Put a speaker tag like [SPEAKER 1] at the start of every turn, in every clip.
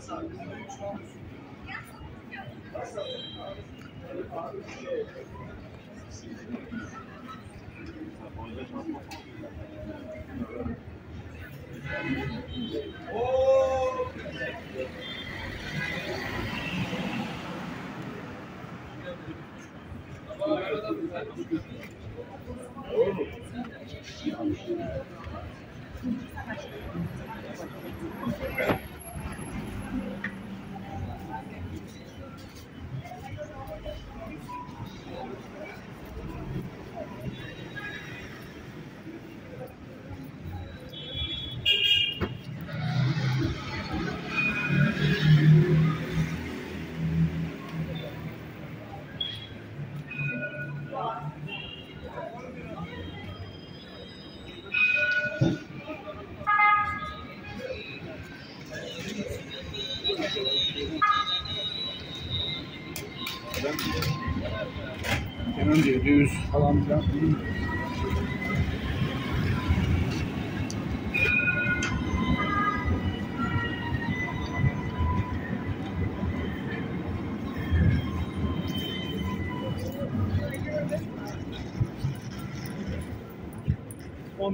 [SPEAKER 1] Thank you.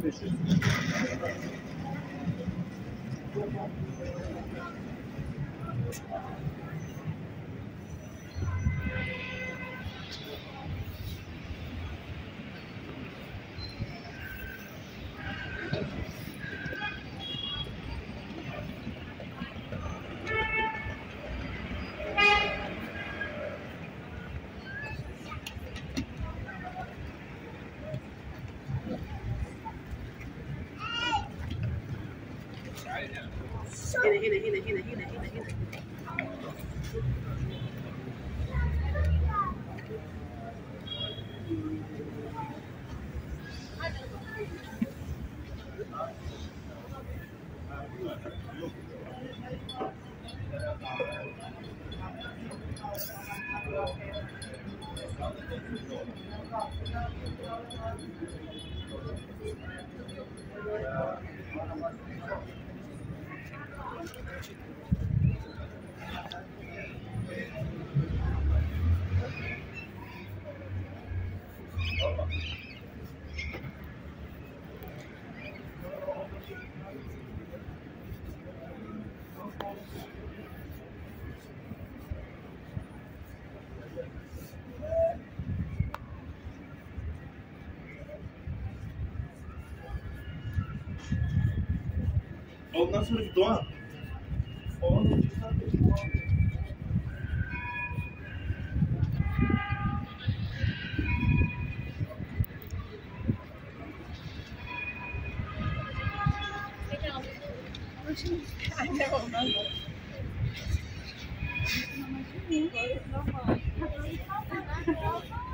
[SPEAKER 1] Düz
[SPEAKER 2] هنا هنا هنا
[SPEAKER 3] هنا Thank you. Thank you.
[SPEAKER 2] Mas Victor, olha de cabeça. Não, não.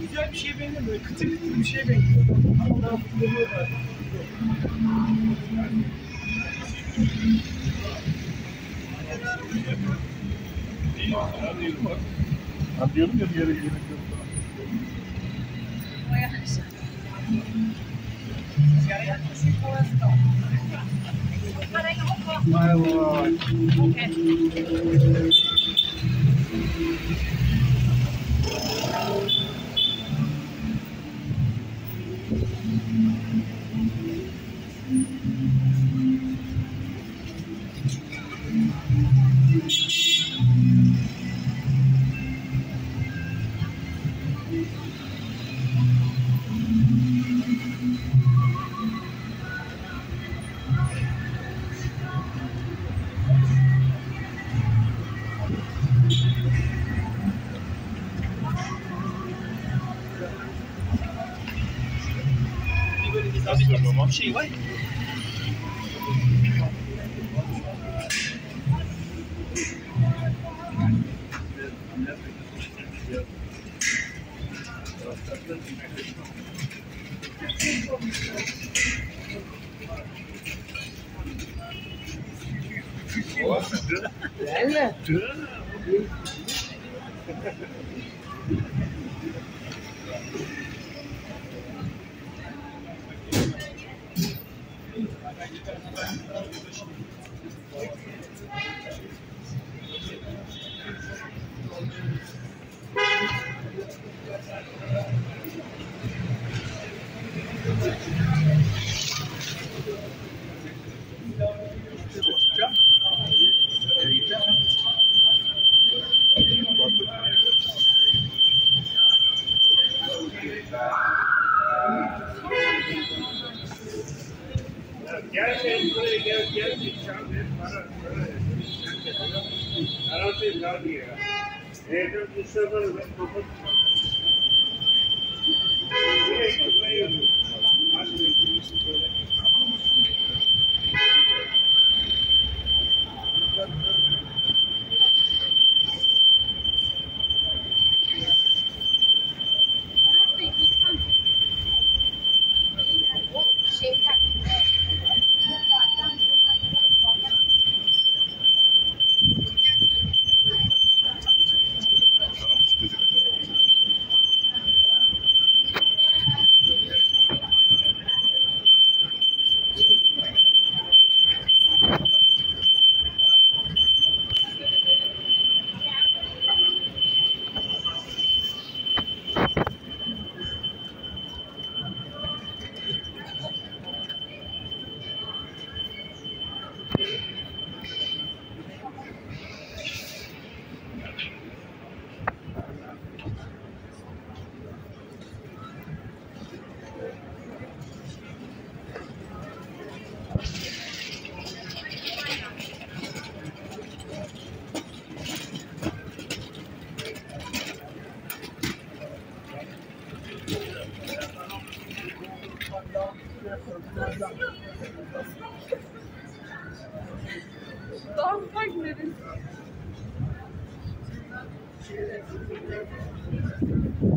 [SPEAKER 2] Güzel bir şeye benziyor böyle kıtır kıtır bir şeye benziyor. Ama daha kullanıyorlar. Abi diyorum ya bir yere yemek yok.
[SPEAKER 4] My lord.
[SPEAKER 5] Okay. She wait.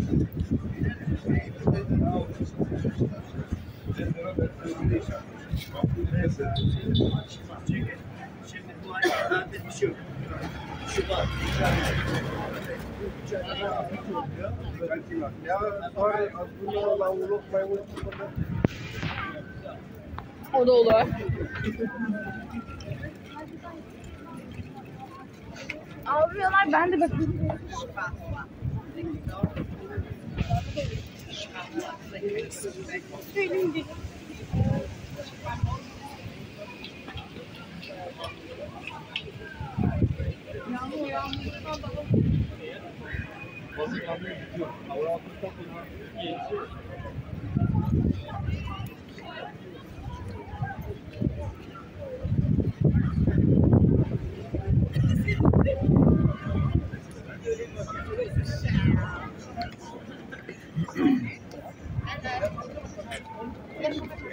[SPEAKER 3] Şimdi bu ay zaten bir şey yok. Şu var.
[SPEAKER 2] Ya sonra aslında lavuluk maymun
[SPEAKER 5] O da olur. Avruyorlar ben de bakayım. Söyleyeyim
[SPEAKER 2] 南巴 que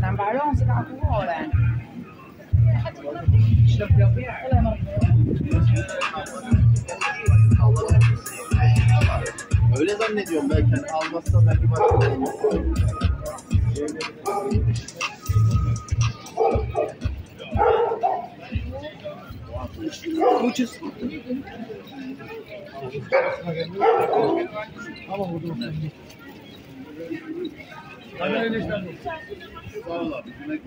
[SPEAKER 2] Tämän varjon sitä apua olen.
[SPEAKER 6] Öyle zannediyorum belki yani almazsa belki başka
[SPEAKER 7] Ama bu da burada olsun. Sağ ol abi.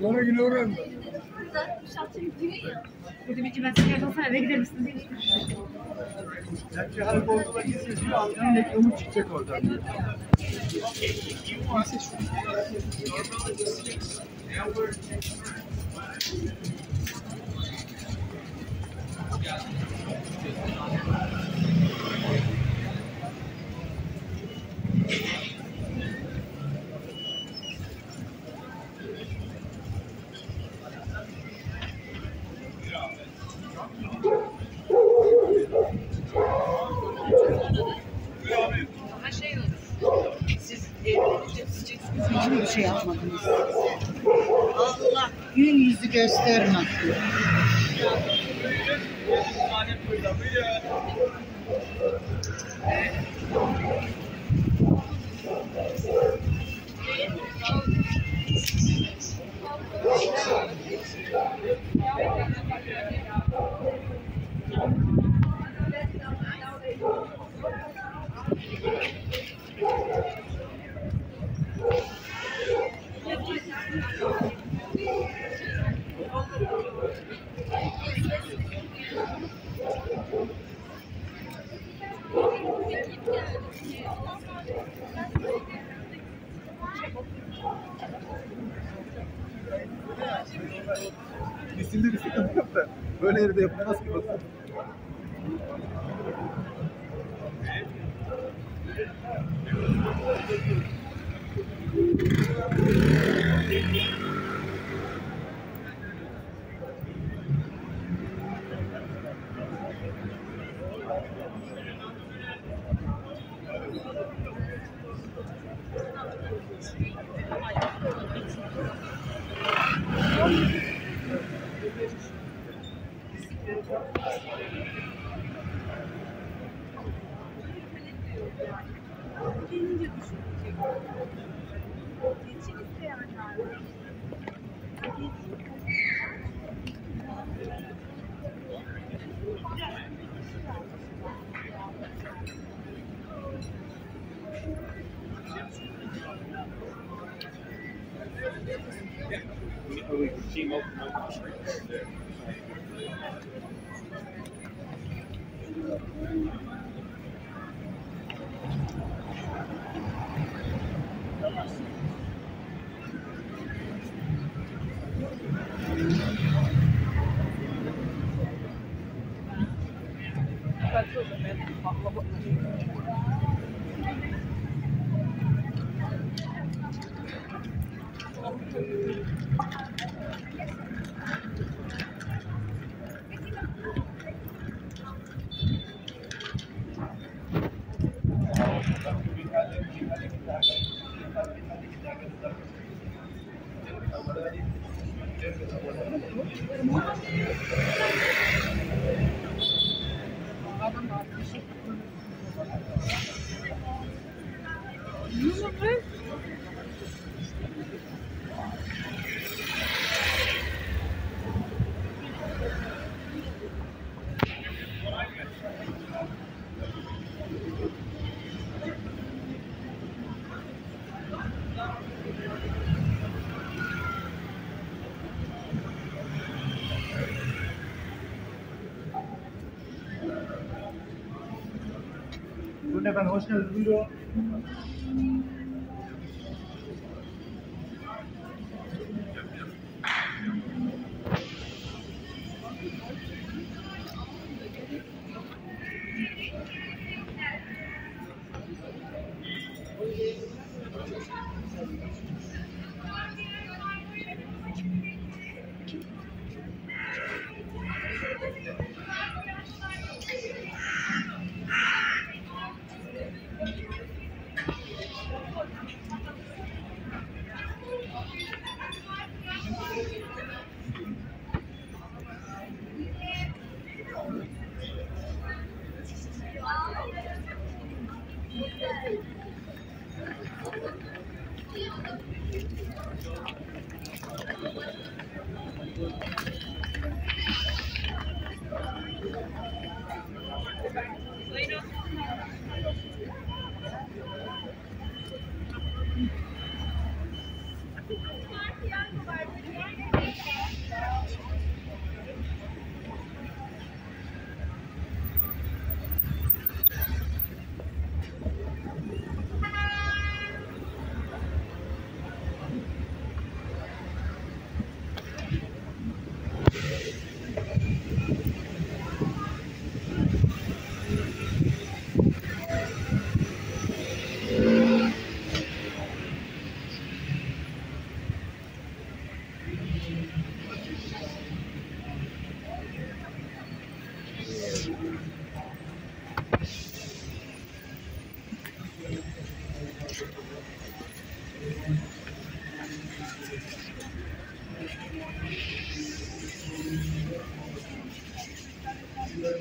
[SPEAKER 7] Sonra yine öğren.
[SPEAKER 8] Burada bir cimet yapılsana eve gider misin?
[SPEAKER 7] Belki hani koltuğa gitsin. Altan reklamı çıkacak oradan.
[SPEAKER 8] Ama
[SPEAKER 7] Erna. देवता Ты
[SPEAKER 5] не поверишь. Thank you. prochain vidéo.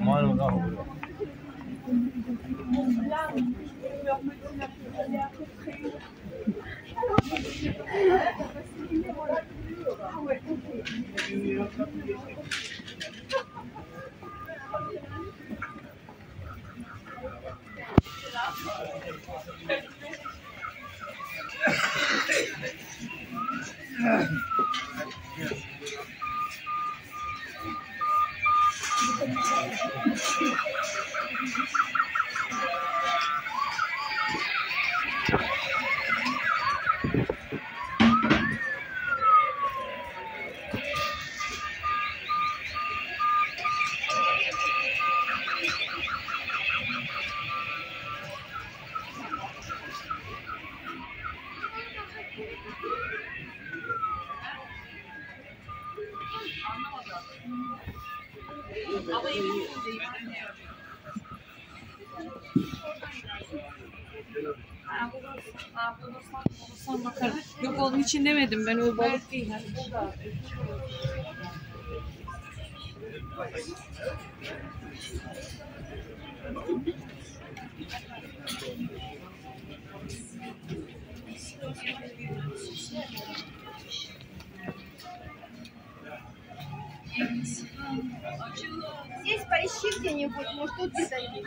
[SPEAKER 5] Aman aman oluyor. Ugh. Demedim ben o balık değil.
[SPEAKER 2] Здесь поищи где-нибудь, может тут где-то есть.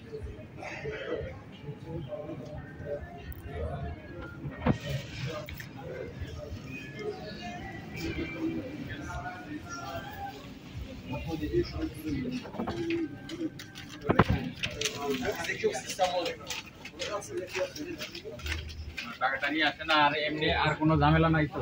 [SPEAKER 9] টাকাটা নিয়ে আসে না আর এমনি আর কোনো ঝামেলা নাই তো।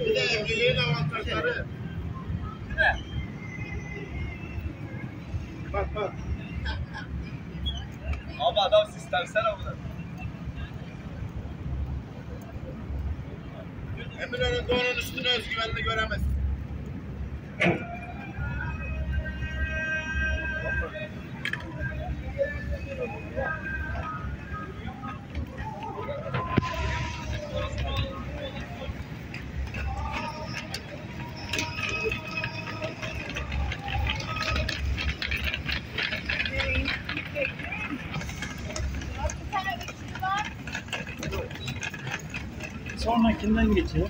[SPEAKER 10] Bir de evliliğin avantajları. Bak bak.
[SPEAKER 7] Abi adam sistemsel ama.
[SPEAKER 10] Eminönü'nde onun üstüne özgüvenli göremezsin.
[SPEAKER 7] 끝난 게죠.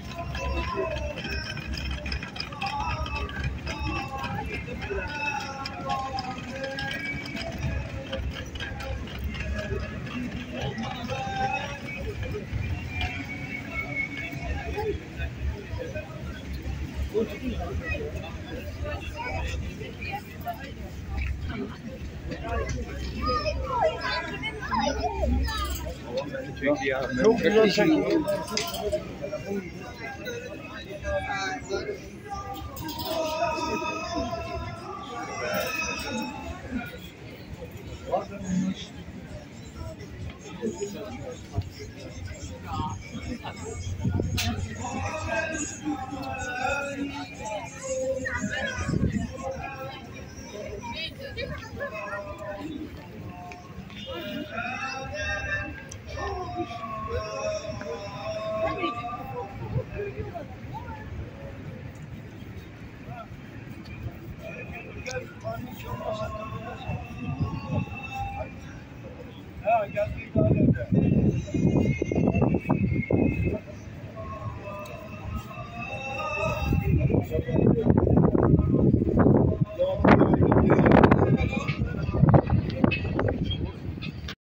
[SPEAKER 7] Çok güzel çekim.